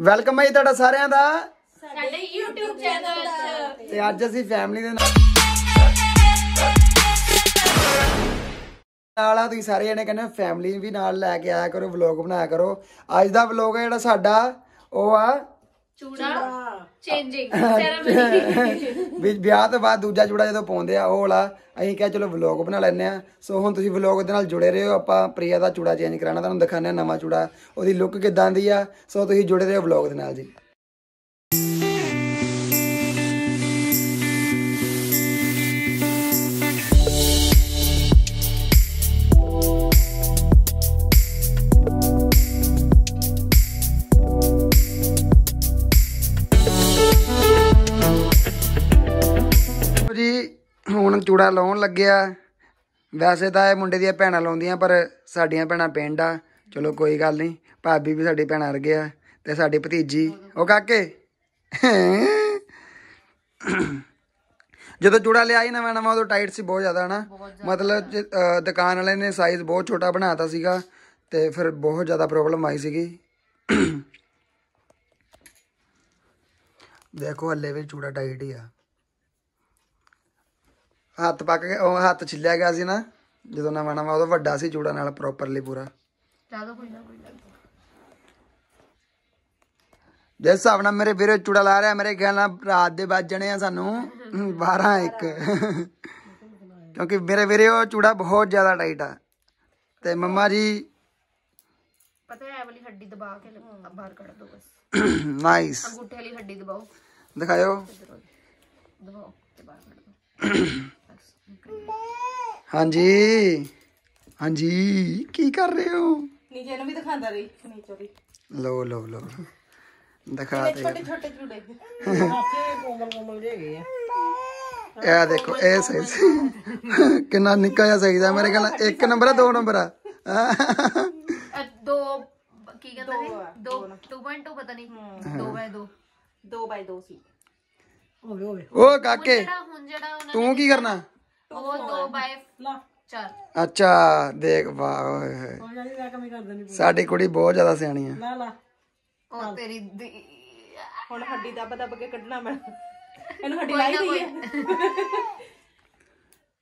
Welcome ਹੈ ਜੀ ਤੁਹਾਡਾ ਸਾਰਿਆਂ ਦਾ। ਸਾਡੇ YouTube ਚੈਨਲ ਤੇ ਅੱਜ ਅਸੀਂ ਫੈਮਿਲੀ ਦੇ ਨਾਲ ਨਾਲ ਆ ਤੁਸੀਂ ਸਾਰੇ ਜਣੇ ਕਹਿੰਦੇ ਫੈਮਿਲੀ ਵੀ ਨਾਲ ਲੈ ਕੇ ਆਇਆ ਕਰੋ ਵਲੌਗ ਬਣਾਇਆ ਕਰੋ। ਅੱਜ ਦਾ ਵਲੌਗ ਹੈ ਜਿਹੜਾ ਸਾਡਾ ਉਹ ਆ ਚੂੜਾ। ਚੇਂਜਿੰਗ ਸੈਰੇਮਨੀ ਵੀ ਵਿਆਹ ਤੋਂ ਬਾਅਦ ਦੂਜਾ ਚੂੜਾ ਜਦੋਂ ਪਾਉਂਦੇ ਆ ਉਹ ਵਾਲਾ ਅਸੀਂ ਕਿਹਾ ਚਲੋ ਵਲੌਗ ਬਣਾ ਲੈਂਦੇ ਆ ਸੋ ਹੁਣ ਤੁਸੀਂ ਵਲੌਗ ਦੇ ਨਾਲ ਜੁੜੇ ਰਹੋ ਆਪਾਂ ਪ੍ਰਿਆ ਦਾ ਚੂੜਾ ਚੇਂਜ ਕਰਾਣਾ ਤੁਹਾਨੂੰ ਦਿਖਾਉਂਦੇ ਆ ਨਵਾਂ ਚੂੜਾ ਉਹਦੀ ਲੁੱਕ ਕਿਦਾਂ ਦੀ ਆ। ਸੋ ਤੁਸੀਂ ਜੁੜੇ ਰਹੋ ਵਲੌਗ ਦੇ ਨਾਲ ਜੀ। ਚੂੜਾ ਲਾਉਣ ਲੱਗਿਆ। ਵੈਸੇ ਤਾਂ ਇਹ ਮੁੰਡੇ ਦੀਆਂ ਭੈਣਾਂ ਲਾਉਂਦੀਆਂ ਪਰ ਸਾਡੀਆਂ ਭੈਣਾਂ ਪਿੰਡ ਆ। ਚਲੋ ਕੋਈ ਗੱਲ ਨਹੀਂ ਭਾਬੀ ਵੀ ਸਾਡੀ ਭੈਣਾਂ ਵਰਗੇ ਆ ਤੇ ਸਾਡੀ ਭਤੀਜੀ। ਉਹ ਕਾਕੇ? ਜਦੋਂ ਚੂੜਾ ਲਿਆ ਹੀ ਨਵਾਂ ਨਵਾਂ ਉਦੋਂ ਟਾਈਟ ਸੀ ਬਹੁਤ ਜ਼ਿਆਦਾ ਨਾ ਮਤਲਬ ਦੁਕਾਨ ਵਾਲੇ ਨੇ ਸਾਈਜ਼ ਬਹੁਤ ਛੋਟਾ ਬਣਾਤਾ ਸੀਗਾ ਤੇ ਫਿਰ ਬਹੁਤ ਜ਼ਿਆਦਾ ਪ੍ਰੋਬਲਮ ਆਈ ਸੀਗੀ। ਦੇਖੋ ਹੱਲੇ ਵੀ ਚੂੜਾ ਟਾਈਟ ਹੀ ਆ। ਹੱਥ ਪੱਕ ਕੇ ਉਹ ਹੱਥ ਛਿੱਲਿਆ ਗਿਆ ਸੀ ਨਾ ਜਦੋਂ ਨਵਾਂ ਨਵਾਂ ਉਦੋਂ ਵੱਡਾ ਸੀ ਚੂੜਾ ਨਾਲ ਪ੍ਰੋਪਰਲੀ ਪੂਰਾ। ਜ਼ਿਆਦਾ ਕੋਈ ਨਾ ਕੋਈ ਨਾ। ਜਿਸ ਹਿਸਾਬ ਨਾਲ ਮੇਰੇ ਵੀਰੇ ਚੂੜਾ ਲਾ ਰਿਹਾ ਮੇਰੇ ਖਿਆਲ ਨਾਲ ਰਾਤ ਦੇ ਵੱਜ ਜਾਣੇ ਆ ਸਾਨੂੰ 12 1 ਕਿਉਂਕਿ ਮੇਰੇ ਵੀਰੇ ਉਹ ਚੂੜਾ ਬਹੁਤ ਜ਼ਿਆਦਾ ਟਾਈਟ ਆ। ਤੇ ਮੰਮਾ ਜੀ ਪਤਾ ਹੈ ਵਾਲੀ ਹੱਡੀ ਦਬਾ ਕੇ ਬਾਹਰ ਕੱਢ ਦੋ ਬਸ। ਨਾਈਸ ਅੰਗੂਠੇ ਵਾਲੀ ਹੱਡੀ ਦਬਾਓ। ਦਿਖਾਓ ਦਬਾਓ ਤੇ ਬਾਹਰ ਕੱਢ ਦੋ। ਹਾਂਜੀ। ਹਾਂਜੀ ਕੀ ਕਰ ਰਹੇ ਹੋ? ਨੀਚੇ ਨੂੰ ਵੀ ਦਿਖਾਉਂਦਾ ਰਹੀ ਨੀਚੇ ਵੀ। ਲੋ ਲੋ ਲੋ ਦਿਖਾ ਦੇ। ਛੋਟੇ ਛੋਟੇ ਕੋਮਲ ਕੋਮਲ ਆ। ਇਹ ਦੇਖੋ ਇਹ ਸਹੀ ਸੀ ਕਿੰਨਾ ਨਿੱਕਾ ਜਿਹਾ ਸਹੀ ਦਾ ਮੇਰੇ ਖਿਆਲ ਇੱਕ ਨੰਬਰ ਆ ਦੋ ਨੰਬਰ ਆ। ਦੋ ਕੀ ਕਹਿੰਦਾ ਸੀ ਦੋ 2.2 ਪਤਾ ਨਹੀਂ। 2 ਬਾਈ 2 2 ਬਾਈ 2 ਸੀ। ਹੋਵੇ ਹੋਵੇ ਓ ਕਾਕੇ ਜਿਹੜਾ ਹੁਣ ਜਿਹੜਾ ਉਹਨਾਂ ਤੂੰ ਕੀ ਕਰਨਾ? ਉਹ 2 ਬਾਈ ਲਾ। 4 ਅੱਛਾ ਦੇਖ ਵਾਹ ਓਏ ਹੋਏ ਕਮੀ ਕਰ ਦੇਣੀ ਸਾਡੀ ਕੁੜੀ ਬਹੁਤ ਜ਼ਿਆਦਾ ਸਿਆਣੀ ਆ। ਲਾ ਲਾ। ਉਹ ਤੇਰੀ ਦੀ ਹੁਣ ਹੱਡੀ ਦੱਬ ਦੱਬ ਕੇ ਕੱਢਣਾ ਮੈਂ। ਇਹਨੂੰ ਹੱਡੀ ਲਾਈ ਦੀ ਹੈ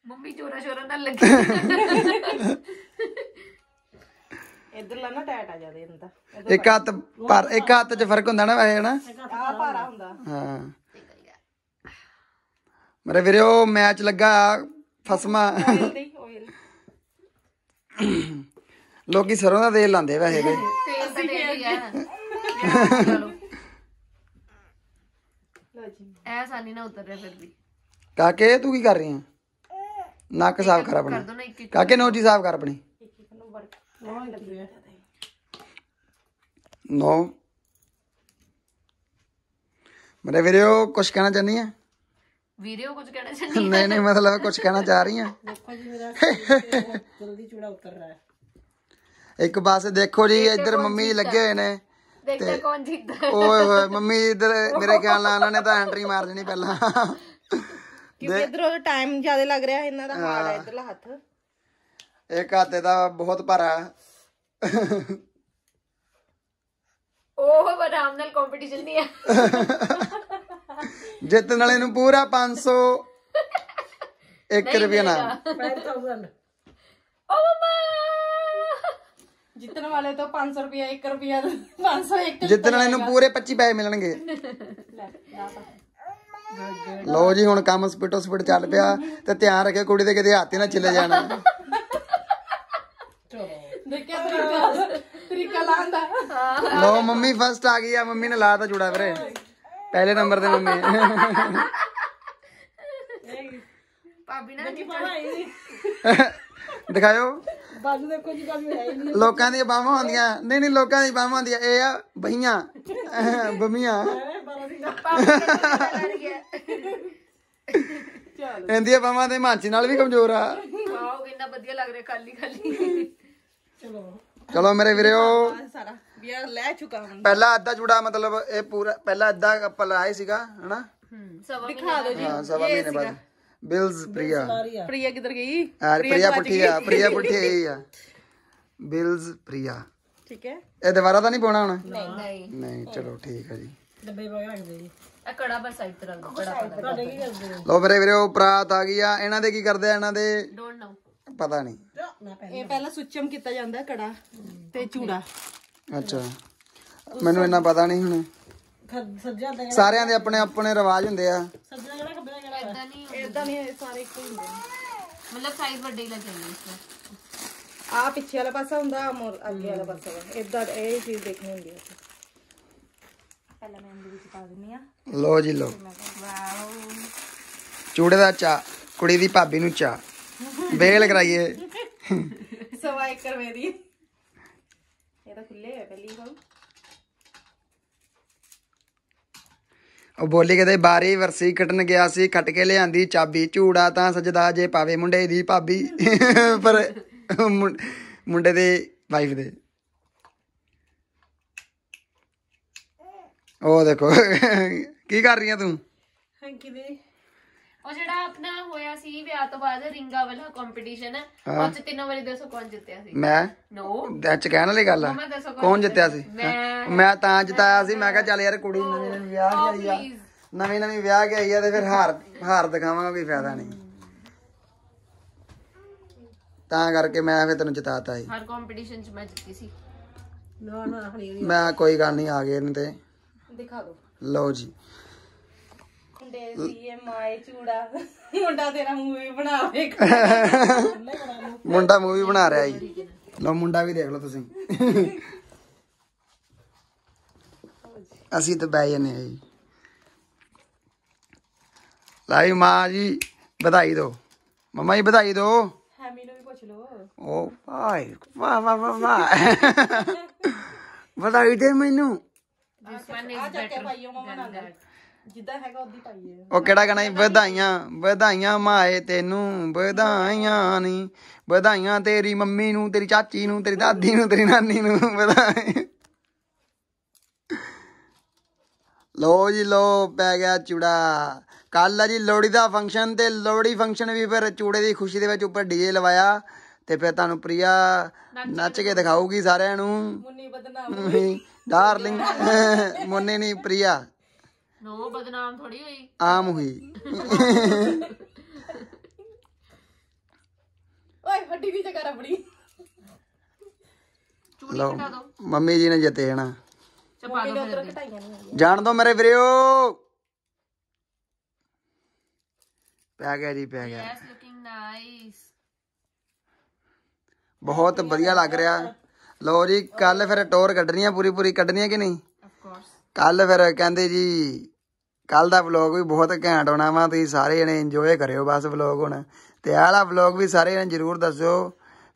ਮੰਮੀ ਚੋਰਾ ਚੋਰਾ ਨਾਲ ਲੱਗੀ। ਇੱਧਰ ਲਾ ਨਾ ਟੈਟ ਆ ਜਾਦੇ ਹੁੰਦਾ ਇੱਕ ਹੱਥ ਪਰ ਇੱਕ ਹੱਥ 'ਚ ਫ਼ਰਕ ਹੁੰਦਾ ਨਾ ਵੈਸੇ ਨਾ ਆ ਭਾਰਾ ਹੁੰਦਾ। ਹਾਂ। ਮੇਰੇ ਵੀਰੇ ਉਹ ਮੈਚ ਲੱਗਾ ਫਸਮਾ। ਆਇਲ ਲੋਕੀ ਸਰੋਂ ਦਾ ਤੇਲ ਲਾਉਂਦੇ ਵੈਸੇ ਤੇ। ਤੇਲ ਤਾਂ ਤੇਲ ਹੀ ਹੈ ਚਲੋ ਲੋ ਜੀ। ਇਹ ਆਸਾਨੀ ਨਾਲ ਉਤਰ ਰਿਹਾ ਫਿਰ ਵੀ। ਕਾਕੇ ਤੂੰ ਕੀ ਕਰ ਰਹੀ ਆ? ਨੱਕ ਸਾਫ਼ ਕਰ ਕਰ ਆਪਣੀ। ਦੋ ਨਾ ਇੱਕ ਇੱਕ ਕਾਕੇ ਨੋਜੀ ਸਾਫ਼ ਕਰ ਆਪਣੀ। ਨੂੰ। ਮੇਰੇ ਵੀਰੇ ਉਹ ਕੁਝ ਕਹਿਣਾ ਚਾਹਨੀ ਆ? ਵੀਡੀਓ ਕੁਝ ਕਹਿਣਾ ਚਾਹੀਦੀ ਨਹੀਂ ਨਹੀਂ ਮਤਲਬ ਕੁਝ ਕਹਿਣਾ ਚਾਹ ਰਹੀ ਆ। ਦੇਖੋ ਜੀ ਮੇਰਾ ਜਲਦੀ ਚੂੜਾ ਉਤਰ ਰਿਹਾ ਹੈ। ਇੱਕ ਪਾਸੇ ਦੇਖੋ ਜੀ ਇੱਧਰ ਮੰਮੀ ਲੱਗੇ ਹੋਏ ਨੇ। ਦੇਖਦੇ ਕੌਣ ਜਿੱਤਦਾ। ਹੈ। ਓਏ ਹੋਏ ਮੰਮੀ ਇੱਧਰ ਮੇਰੇ ਖਿਆਲ ਨਾਲ ਇਹਨਾਂ ਨੇ ਤਾਂ ਐਂਟਰੀ ਮਾਰ ਦੇਣੀ ਪਹਿਲਾਂ। ਕਿਉਂਕਿ ਇਧਰੋਂ ਟਾਈਮ ਜ਼ਿਆਦਾ ਲੱਗ ਰਿਹਾ ਇਹਨਾਂ ਦਾ ਹਾਰਡ ਹੈ ਇਧਰਲਾ ਹੱਥ। ਇੱਕ ਹੱਥੇ ਦਾ ਬਹੁਤ ਭਾਰਾ। ਉਹ ਆਰਾਮ ਨਾਲ ਕੰਪੀਟੀਸ਼ਨ ਨਹੀਂ ਹੈ ਜਿੱਤਣ ਵਾਲੇ ਨੂੰ ਪੂਰਾ 500 1 ਰੁਪਿਆ ਨਾਮ 5000 ਓ ਮਮਾ। ਜਿੱਤਣ ਵਾਲੇ ਤੋਂ 500 ਰੁਪਿਆ 1 ਰੁਪਿਆ 501 ਜਿੱਤਣ ਵਾਲੇ ਨੂੰ ਪੂਰੇ 25 ਪੈਸੇ ਮਿਲਣਗੇ। ਲਓ ਜੀ ਹੁਣ ਕੰਮ ਸਪੀਟੋ ਸਪੀਟ ਚੱਲ ਪਿਆ ਤੇ ਧਿਆਨ ਰੱਖਿਓ ਕੁੜੀ ਦੇ ਕਿਤੇ ਹੱਥ ਨਾ ਛਿੱਲੇ ਜਾਣ। ਦੇਖਿਆ ਤਰੀਕਾ ਤਰੀਕਾ ਲਾਂਦਾ ਲਓ ਮੰਮੀ ਫਸਟ ਆ ਗਈ ਆ ਮੰਮੀ ਨੇ ਲਾਤਾ ਜੂੜਾ ਵੀਰੇ। ਪਹਿਲੇ ਨੰਬਰ ਤੇ ਮੰਮੀ। ਭਾਬੀ ਨਾ ਦਿਖਾਓ ਬਾਜੂ ਦੇਖੋ ਜੀ ਬਾਜੂ ਹੈ ਹੀ ਨਹੀਂ ਲੋਕਾਂ ਦੀਆਂ ਬਾਹਾਂ ਹੁੰਦੀਆਂ। ਨਹੀਂ ਨਹੀਂ ਲੋਕਾਂ ਦੀ ਬਾਹਾਂ ਹੁੰਦੀਆਂ। ਇਹ ਆ ਬਹੀਆਂ। ਬੰਮੀਆਂ। ਇਹਦੀਆਂ ਬਾਹਾਂ ਤੇ ਮਾਂਚੀ ਨਾਲ ਵੀ ਕਮਜ਼ੋਰ ਆ। ਵਾਓ ਕਿੰਨਾ ਵਧੀਆ ਲੱਗ ਰਿਹਾ ਖਾਲੀ ਖਾਲੀ ਚਲੋ। ਚਲੋ ਮੇਰੇ ਵੀਰੋ ਸਾਰਾ। ਬਿਆਰ ਲੈ ਚੁੱਕਾ ਹੁਣ। ਪਹਿਲਾ ਅੱਧਾ ਜੂੜਾ ਮਤਲਬ ਇਹ ਪੂਰਾ ਪਹਿਲਾ ਅੱਧਾ ਆਪਾਂ ਲਾਇਆ ਸੀਗਾ ਹਨਾ? ਸਵਾ ਦਿਖਾ ਦਿਓ ਜੀ ਹਾਂ ਸਵਾ ਮਹੀਨੇ ਬਾਅਦ। ਬਿਲਸ ਪ੍ਰਿਆ। ਪ੍ਰਿਆ ਕਿੱਧਰ ਗਈ? ਆ ਪ੍ਰਿਆ ਪੁੱਠੀ ਆ ਪ੍ਰਿਆ ਪੁੱਠੀ ਆਈ ਆ। ਬਿਲਸ ਪ੍ਰਿਆ। ਠੀਕ ਹੈ। ਇਹ ਦੁਬਾਰਾ ਤਾਂ ਨਹੀਂ ਪਾਉਣਾ ਹੁਣ? ਨਹੀਂ ਨਹੀਂ। ਚਲੋ ਠੀਕ ਹੈ ਜੀ। ਇਹ ਕੜਾ ਬਸ ਸਾਈਡ ਤੇ ਰੱਖ ਦੋ ਕੜਾ ਪਾ ਤੁਹਾਡੇ ਕੀ ਕਰਦੇ ਹੋ ਲੋ ਮੇਰੇ ਵੀਰੇ ਉਹ ਪ੍ਰਾਤ ਆ ਗਈ ਆ। ਇਹਨਾਂ ਦੇ ਕੀ ਕਰਦੇ ਆ ਇਹਨਾਂ ਦੇ? ਡੋਂਟ ਨੋ ਪਤਾ ਨਹੀਂ। ਇਹ ਪਹਿਲਾਂ ਸੁੱਚਮ ਕੀਤਾ ਜਾਂਦਾ ਕੜਾ ਤੇ ਚੂੜਾ। ਅੱਛਾ। ਮੈਨੂੰ ਇੰਨਾ ਪਤਾ ਨਹੀਂ ਹੁਣ। ਦਾ ਸਾਰਿਆਂ ਦੇ ਆਪਣੇ ਆਪਣੇ ਰਿਵਾਜ ਹੁੰਦੇ ਆ। ਸੱਜਾ ਕਿਹੜਾ ਖੱਬੇ ਕਿਹੜਾ ਇਦਾਂ ਨਹੀਂ ਇਦਾਂ ਨਹੀਂ ਇਹ ਸਾਰੇ ਇੱਕੋ ਹੀ ਹੁੰਦੇ। ਨੇ ਮਤਲਬ ਸਾਈਜ਼ ਵੱਡੇ ਹੀ ਲੱਗਣਗੇ ਇਸ ਵਿੱਚ ਆ ਪਿੱਛੇ ਵਾਲਾ ਪਾਸਾ ਹੁੰਦਾ ਆ ਮੋਰ ਅੱਗੇ ਵਾਲਾ ਪਾਸਾ ਵਾ ਇਦਾਂ ਇਹ ਚੀਜ਼ ਦੇਖਣੀ ਹੁੰਦੀ ਹੈ ਪਹਿਲਾਂ ਮੈਂ ਇਹਦੇ ਵਿੱਚ ਪਾ ਦਿੰਨੀ ਆ ਲੋ ਜੀ ਲੋ ਚੂੜੇ ਦਾ ਚਾ ਕੁੜੀ ਦੀ ਭਾਬੀ ਨੂੰ ਚਾ। ਬੇਲ ਕਰਾਈਏ। ਸਵਾ ਰੁਪਏ ਦੀ ਇਹ ਤਾਂ ਖੁੱਲੇ ਹੈ ਪਹਿਲੀ ਵਾਰ ਉਹ ਬੋਲੀ ਕਦੇ ਬਾਰੀ ਵਰਸੀ ਕੱਟਣ ਗਿਆ ਸੀ ਖੱਟ ਕੇ ਲਿਆਂਦੀ ਚਾਬੀ। ਝੂੜਾ ਤਾਂ ਸਜਦਾ ਜੇ ਪਾਵੇ ਮੁੰਡੇ ਦੀ ਭਾਬੀ। ਪਰ ਮੁੰਡੇ ਦੇ ਵਾਈਫ ਦੇ। ਉਹ ਦੇਖੋ ਕੀ ਕਰ ਰਹੀ ਆ ਤੂੰ? ਥੈਂਕ ਦੀ ਉਹ ਜਿਹੜਾ ਆਪਣਾ ਹੋਇਆ ਸੀ ਵਿਆਹ ਤੋਂ ਬਾਅਦ ਰਿੰਗਾ ਵਾਲਾ ਕੰਪੀਟੀਸ਼ਨ ਉਹ ਚ ਤਿੰਨੋਂ ਵਾਰੀ ਦੱਸੋ ਕੌਣ ਜਿੱਤਿਆ ਸੀ? ਮੈਂ? ਨੋ ਅੱਜ ਕਹਿਣ ਵਾਲੀ ਗੱਲ ਆ। ਮੈਂ ਦੱਸੋ ਕੌਣ ਜਿੱਤਿਆ ਸੀ? ਮੈਂ ਮੈਂ ਤਾਂ ਜਿਤਾਇਆ ਸੀ। ਮੈਂ ਕਿਹਾ ਚੱਲ ਯਾਰ ਕੁੜੀ ਨਵੀਂ ਨਵੀਂ ਵਿਆਹ ਕੇ ਆਈ ਆ। ਨਵੀਂ ਨਵੀਂ ਵਿਆਹ ਕੇ ਆਈ ਆ ਤੇ ਫਿਰ ਹਾਰ ਹਾਰ ਦਿਖਾਵਾਂਗਾ ਕੋਈ ਫਾਇਦਾ ਨਹੀਂ। ਤਾਂ ਕਰਕੇ ਮੈਂ ਫਿਰ ਤੈਨੂੰ ਜਿਤਾਤਾ ਸੀ। ਹਰ ਕੰਪੀਟੀਸ਼ਨ ਚ ਮੈਂ ਜਿੱਤੀ ਸੀ। ਨਾ ਨਾ ਮੈਂ ਕੋਈ ਗੱਲ ਨਹੀਂ ਆ ਗਏ ਇਹਨੂੰ ਤੇ। ਦਿਖਾ ਦੋ। ਲਓ ਜੀ। ਮੁੰਡੇ ਸੀ ਇਹ ਮਾਏ ਚੂੜਾ। ਮੁੰਡਾ ਤੇਰਾ ਮੂਵੀ ਬਣਾਵੇ ਮੁੰਡਾ ਮੂਵੀ ਬਣਾ ਰਿਹਾ ਜੀ। ਲਓ ਮੁੰਡਾ ਵੀ ਦੇਖ ਲਓ ਤੁਸੀਂ। ਅਸੀਂ ਤਾਂ ਜਾਂਦੇ ਹਾਂ ਜੀ। ਲਾਈ ਮਾਂ ਜੀ ਵਧਾਈ ਦਿਓ। ਮਮਾ ਜੀ ਵਧਾਈ ਦਿਓ। ਹੈਮੀ ਨੂੰ ਵੀ ਪੁੱਛ ਲਓ। ਓ ਭਾਈ ਵਾਹ ਵਾਹ ਵਾਹ ਵਾਹ। ਵਧਾਈ ਦੇ ਮੈਨੂੰ। ਦਿਸ ਵਨ ਆ ਇਜ਼ ਬੈਟਰ ਪਾਈਓ ਮਮਾ ਨਾਲ। ਜਿੱਦਾਂ ਹੈਗਾ ਉਦੀ ਪਾਈਏ। ਉਹ ਕਿਹੜਾ ਗਾਣਾ ਸੀ? ਵਧਾਈਆਂ ਵਧਾਈਆਂ ਮਾਏ ਤੈਨੂੰ ਵਧਾਈਆਂ ਨੀ। ਵਧਾਈਆਂ ਤੇਰੀ ਮੰਮੀ ਨੂੰ ਤੇਰੀ ਚਾਚੀ ਨੂੰ ਤੇਰੀ ਦਾਦੀ ਨੂੰ ਤੇਰੀ ਨਾਨੀ ਨੂੰ ਵਧਾਈ ਲੋ ਜੀ ਲੋ ਪੈ ਗਿਆ ਚੂੜਾ। ਕੱਲ ਆ ਜੀ ਲੋਹੜੀ ਦਾ ਫੰਕਸ਼ਨ ਤੇ ਲੋਹੜੀ ਫੰਕਸ਼ਨ ਵੀ ਫਿਰ ਚੂੜੇ ਦੀ ਖੁਸ਼ੀ ਦੇ ਵਿੱਚ ਉੱਪਰ ਡੀਜੇ ਲਵਾਇਆ। ਤੇ ਫਿਰ ਤੁਹਾਨੂੰ ਪ੍ਰਿਆ ਨੱਚ ਕੇ ਦਿਖਾਊਗੀ ਸਾਰਿਆਂ ਨੂੰ। ਮੁੰਨੀ ਬਦਨਾਮ। ਡਾਰਲਿੰਗ ਮੁੰਨੇ ਨਹੀਂ ਪ੍ਰਿਆ। ਨੋ ਬਦਨਾਮ ਥੋੜੀ ਹੋਈ। ਆਮ ਹੋਈ। ਓਏ ਹੱਡੀ ਦੀ ਜਗ੍ਹਾ ਰਬੜੀ। ਚੂੜੀ ਲਓ ਕਟਾ ਦੋ। ਮੰਮੀ ਜੀ ਨੇ ਜਿੱਤੇ ਜਾਣਾ ਚਪਾ ਦੋ ਉਧਰ ਘਟਾਈਆਂ ਨਹੀਂ ਜਾਣ ਦੋ ਮੇਰੇ ਵੀਰਿਓ। ਪੈ ਗਿਆ ਜੀ ਪੈ ਗਿਆ। ਯੈਸ ਲੁਕਿੰਗ ਨਾਈਸ ਬਹੁਤ ਵਧੀਆ ਲੱਗ ਰਿਹਾ। ਲਓ ਜੀ ਕੱਲ ਫਿਰ ਟੋਰ ਕੱਢਣੀ ਆ ਪੂਰੀ ਪੂਰੀ ਕੱਢਣੀ ਆ ਕਿ ਨਹੀਂ? ਕੱਲ ਫਿਰ ਕਹਿੰਦੇ ਜੀ ਕੱਲ ਦਾ ਵਲੌਗ ਵੀ ਬਹੁਤ ਘੈਂਟ ਹੋਣਾ ਵਾ ਤੁਸੀਂ ਸਾਰੇ ਜਣੇ ਇੰਜੋਏ ਕਰਿਓ ਬਸ ਵਲੌਗ ਹੁਣ। ਤੇ ਆਹ ਵਾਲਾ ਵਲੌਗ ਵੀ ਸਾਰੇ ਜਣੇ ਜਰੂਰ ਦੱਸਿਓ।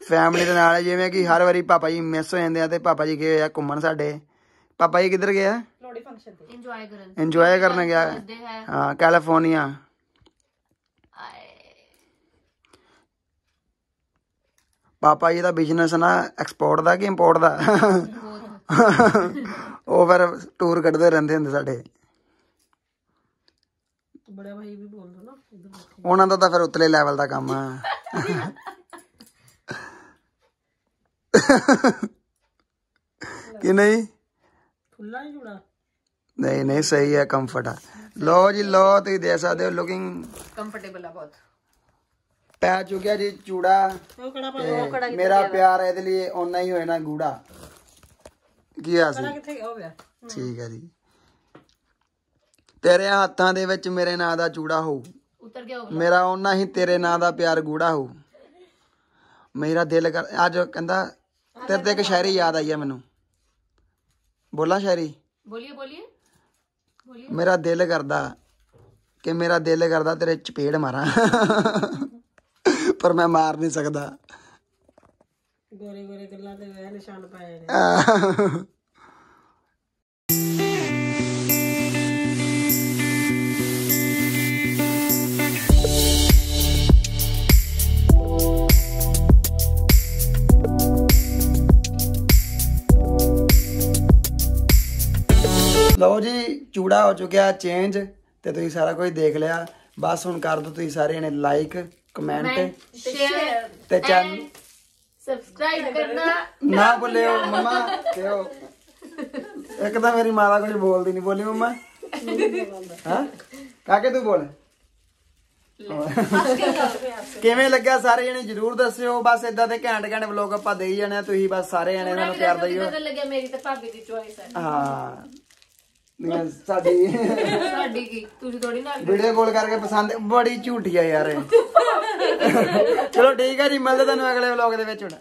ਫੈਮਿਲੀ ਦੇ ਨਾਲ ਜਿਵੇਂ ਕਿ ਹਰ ਵਾਰੀ ਪਾਪਾ ਜੀ ਮਿਸ ਹੋ ਜਾਂਦੇ ਆ ਤੇ ਪਾਪਾ ਜੀ ਗਏ ਆ ਘੁੰਮਣ ਸਾਡੇ। ਪਾਪਾ ਜੀ ਕਿੱਧਰ ਗਏ ਆ? ਲੋੜੀ ਫੰਕਸ਼ਨ ਤੇ। ਇੰਜੋਏ ਕਰਨ। ਇੰਜੋਏ ਕਰਨ ਗਿਆ। ਹਾਂ। ਕੈਲੀਫੋਰਨੀਆ ਪਾਪਾ ਜੀ ਦਾ ਬਿਜ਼ਨਸ ਨਾ ਐਕਸਪੋਰਟ ਦਾ ਕਿ ਇੰਪੋਰਟ ਦਾ? ਉਹ ਫਿਰ ਟੂਰ ਕੱਢਦੇ ਰਹਿੰਦੇ ਹੁੰਦੇ ਸਾਡੇ। ਬੜਾ ਭਾਈ ਵੀ ਬੋਲ ਦੋ ਨਾ ਇਧਰ ਉਹਨਾਂ ਦਾ ਤਾਂ ਫਿਰ ਉਤਲੇ ਲੈਵਲ ਦਾ ਕੰਮ ਆ। ਕਿ ਨਹੀਂ? ਖੁੱਲਾ ਹੀ ਚੂੜਾ ਨਹੀਂ ਨਹੀਂ ਸਹੀ ਹੈ ਕੰਫਰਟ ਆ। ਲੋ ਜੀ ਲੋ ਤੁਸੀਂ ਦੇਖ ਸਕਦੇ ਹੋ ਲੁਕਿੰਗ ਕੰਫਰਟੇਬਲ ਆ ਬਹੁਤ। ਪੈ ਚੁੱਕਿਆ ਜੀ ਚੂੜਾ। ਉਹ ਮੇਰਾ ਪਿਆਰ ਇਹਦੇ ਲਈ ਓਨਾ ਹੀ ਹੋਇਆ ਨਾ ਗੂੜਾ। ਕੀ ਆ ਸੀ? ਕਿੱਥੇ ਗਿਆ ਪਿਆ ਠੀਕ ਹੈ ਜੀ। ਤੇਰੇ ਹੱਥਾਂ ਦੇ ਵਿੱਚ ਮੇਰੇ ਨਾਂ ਦਾ ਚੂੜਾ ਹੋਊ। ਉਤਰ ਗਿਆ ਉਹ ਮੇਰਾ ਓਨਾ ਹੀ ਤੇਰੇ ਨਾਂ ਦਾ ਪਿਆਰ ਗੂੜਾ ਹੋਊ। ਮੇਰਾ ਦਿਲ ਕਰ ਅੱਜ ਕਹਿੰਦਾ ਤੇਰੇ ਤੇ ਇੱਕ ਸ਼ਾਇਰੀ ਯਾਦ ਆਈ ਆ ਮੈਨੂੰ। ਬੋਲਾਂ ਸ਼ਾਇਰੀ? ਬੋਲੀਏ ਬੋਲੀਏ। ਬੋਲੀਏ। ਮੇਰਾ ਦਿਲ ਕਰਦਾ ਕਿ ਮੇਰਾ ਦਿਲ ਕਰਦਾ ਤੇਰੇ ਚਪੇੜ ਮਾਰਾਂ। ਪਰ ਮੈਂ ਮਾਰ ਨਹੀਂ ਸਕਦਾ। ਗੋਰੇ ਗੋਰੇ ਗੱਲਾਂ ਤੇ ਵਹਿ ਨਿਸ਼ਾਨ ਪਾਏ ਨੇ ਆਹ। ਲਓ ਜੀ ਚੂੜਾ ਹੋ ਚੁੱਕਿਆ ਚੇਂਜ ਤੇ ਤੁਸੀਂ ਸਾਰਾ ਕੁਝ ਦੇਖ ਲਿਆ ਬਸ ਹੁਣ ਕਰ ਦਿਓ ਤੁਸੀਂ ਸਾਰੇ ਜਣੇ ਲਾਈਕ ਕਮੈਂਟ ਸ਼ੇਅਰ ਤੇ ਚੈਨਲ ਸਬਸਕ੍ਰਾਈਬ ਕਰਨਾ ਨਾ ਬੋਲਿਓ ਮਮਾ ਕਿਉਂ? ਇੱਕ ਤਾਂ ਮੇਰੀ ਮਾਤਾ ਕੋਈ ਬੋਲਦੀ ਨਹੀਂ ਬੋਲੀ ਮਮਾ। ਹਾਂ? ਕਾਕੇ ਤੂੰ ਬੋਲ। ਕਿਵੇਂ ਲੱਗਿਆ? ਸਾਰੇ ਜਣੇ ਜਰੂਰ ਦੱਸਿਓ। ਬਸ ਇਦਾਂ ਦੇ ਘੈਂਟ ਘੈਂਟ ਵਲੋਗ ਆਪਾਂ ਦੇਈ ਜਾਣੇ ਆ ਤੁਸੀਂ ਬਸ ਸਾਰੇ ਜਣੇ ਇਹਨਾਂ ਨੂੰ ਪਿਆਰ ਦਈਓ। ਕਿਦਾਂ ਲੱਗਿਆ? ਮੇਰੀ ਤੇ ਭਾਬੀ ਦੀ ਚੋਇਸ ਹੈ ਹਾਂ। ਨਹੀਂ, ਸਾਡੀ ਸਾਡੀ ਕੀ? ਤੁਸੀਂ ਥੋੜੀ ਨਾਲ ਵੀਡੀਓ ਕਾਲ ਕਰਕੇ ਪਸੰਦ ਬੜੀ ਝੂਠੀ ਆ ਯਾਰ ਇਹ। ਚਲੋ ਠੀਕ ਆ ਜੀ ਮਿਲਦੇ ਤੁਹਾਨੂੰ ਅਗਲੇ ਵਲੋਗ ਦੇ ਵਿੱਚ ਹੁਣ।